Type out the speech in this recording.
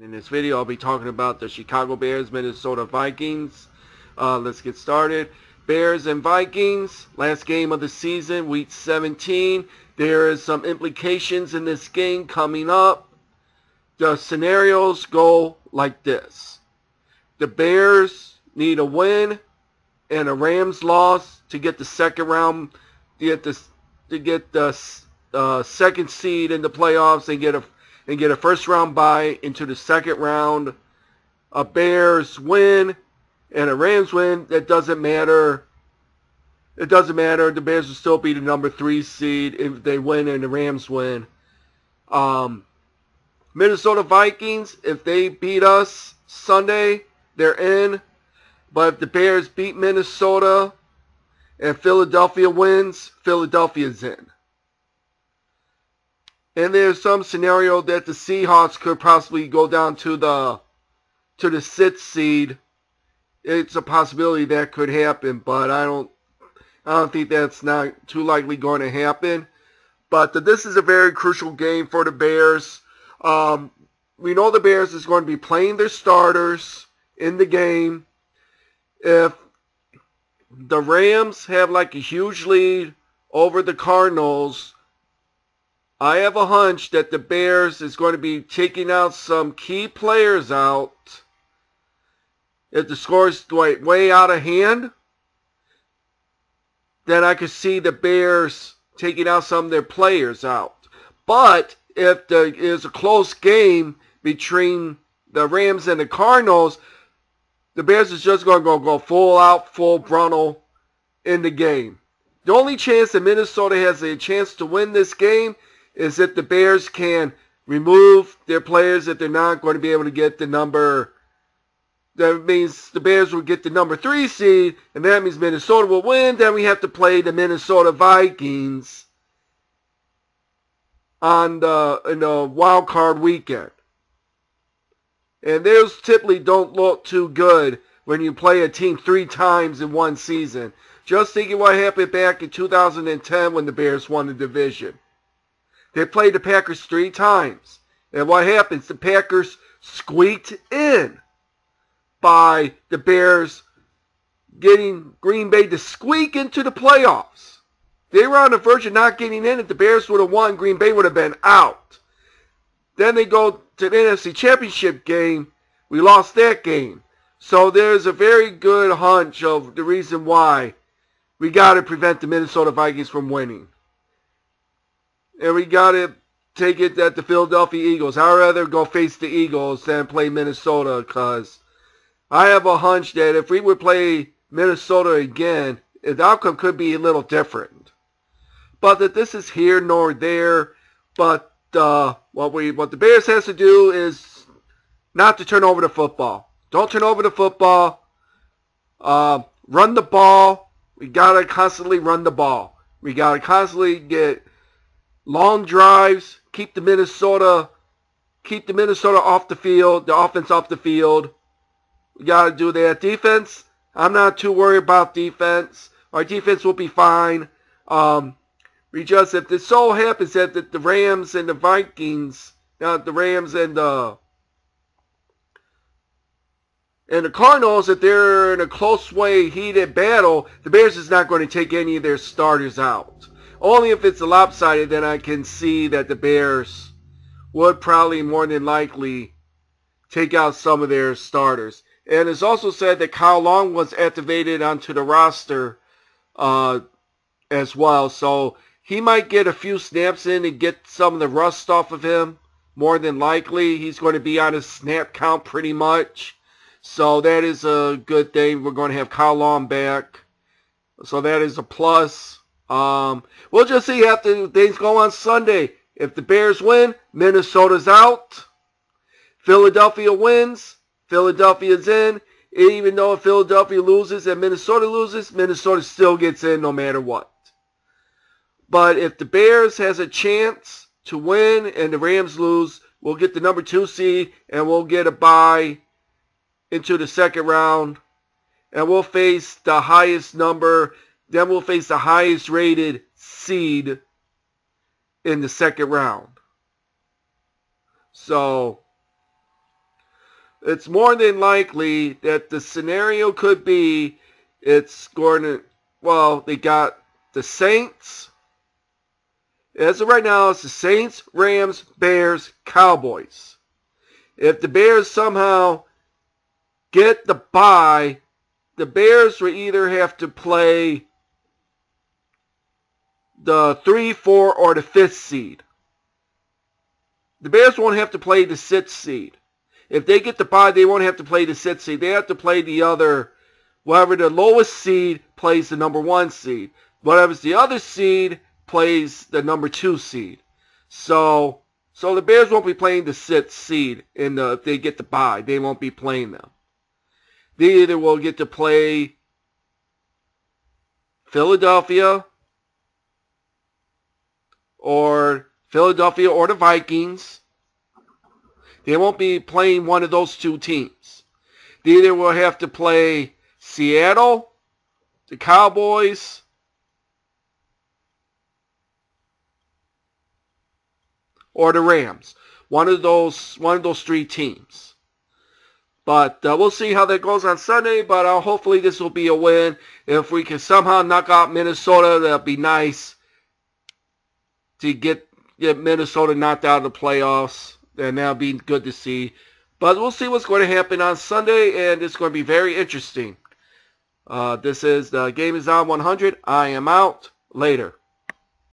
In this video, I'll be talking about the Chicago Bears, Minnesota Vikings. Uh, let's get started. Bears and Vikings, last game of the season, week 17. There is some implications in this game coming up. The scenarios go like this. The Bears need a win and a Rams loss to get the second round, to get the, to get the uh, second seed in the playoffs and get a and get a first round bye into the second round. A Bears win and a Rams win, that doesn't matter. It doesn't matter. The Bears will still be the number three seed if they win and the Rams win. Um, Minnesota Vikings, if they beat us Sunday, they're in. But if the Bears beat Minnesota and Philadelphia wins, Philadelphia's in. And there's some scenario that the Seahawks could possibly go down to the to the sixth seed. It's a possibility that could happen, but I don't I don't think that's not too likely going to happen. But this is a very crucial game for the Bears. Um, we know the Bears is going to be playing their starters in the game. If the Rams have like a huge lead over the Cardinals, I have a hunch that the Bears is going to be taking out some key players out. If the score is way out of hand, then I could see the Bears taking out some of their players out. But if there is a close game between the Rams and the Cardinals, the Bears is just going to go, go full out, full frontal in the game. The only chance that Minnesota has a chance to win this game is if the Bears can remove their players that they're not going to be able to get the number. That means the Bears will get the number three seed, and that means Minnesota will win. Then we have to play the Minnesota Vikings on the in the wild card weekend. And those typically don't look too good when you play a team three times in one season. Just thinking what happened back in 2010 when the Bears won the division. They played the Packers three times. And what happens? The Packers squeaked in by the Bears getting Green Bay to squeak into the playoffs. They were on the verge of not getting in. If the Bears would have won, Green Bay would have been out. Then they go to the NFC Championship game. We lost that game. So there's a very good hunch of the reason why we got to prevent the Minnesota Vikings from winning and we got to take it that the Philadelphia Eagles. I'd rather go face the Eagles than play Minnesota because I have a hunch that if we would play Minnesota again, the outcome could be a little different. But that this is here nor there. But uh, what we what the Bears has to do is not to turn over the football. Don't turn over the football. Uh, run the ball. We gotta constantly run the ball. We gotta constantly get long drives, keep the Minnesota keep the Minnesota off the field, the offense off the field. We got to do that. Defense, I'm not too worried about defense. Our defense will be fine. Um, we just, if this so happens that the, the Rams and the Vikings, not the Rams and the and the Cardinals, if they're in a close way, heated battle, the Bears is not going to take any of their starters out. Only if it's lopsided, then I can see that the Bears would probably more than likely take out some of their starters. And it's also said that Kyle Long was activated onto the roster uh, as well. So he might get a few snaps in and get some of the rust off of him. More than likely, he's going to be on a snap count pretty much. So that is a good thing. We're going to have Kyle Long back. So that is a plus. Um, we'll just see after things go on Sunday. If the Bears win, Minnesota's out. Philadelphia wins, Philadelphia's in. Even though if Philadelphia loses and Minnesota loses, Minnesota still gets in no matter what. But if the Bears has a chance to win and the Rams lose, we'll get the number two seed and we'll get a bye into the second round. And we'll face the highest number then we'll face the highest rated seed in the second round. So it's more than likely that the scenario could be it's going to, well, they got the Saints. As of right now, it's the Saints, Rams, Bears, Cowboys. If the Bears somehow get the bye, the Bears will either have to play the 3, 4, or the 5th seed. The Bears won't have to play the 6th seed. If they get the bye, they won't have to play the 6th seed. They have to play the other, whatever the lowest seed plays the number 1 seed. Whatever's the other seed plays the number 2 seed. So, so the Bears won't be playing the 6th seed in the, if they get the bye. They won't be playing them. They either will get to play Philadelphia or Philadelphia or the Vikings. They won't be playing one of those two teams. They either will have to play Seattle, the Cowboys, or the Rams. One of those one of those three teams. But uh, we'll see how that goes on Sunday. But uh, hopefully this will be a win. If we can somehow knock out Minnesota, that'd be nice to get, Minnesota knocked out of the playoffs. And that'll be good to see. But we'll see what's going to happen on Sunday. And it's going to be very interesting. Uh, this is the Game is on 100. I am out. Later.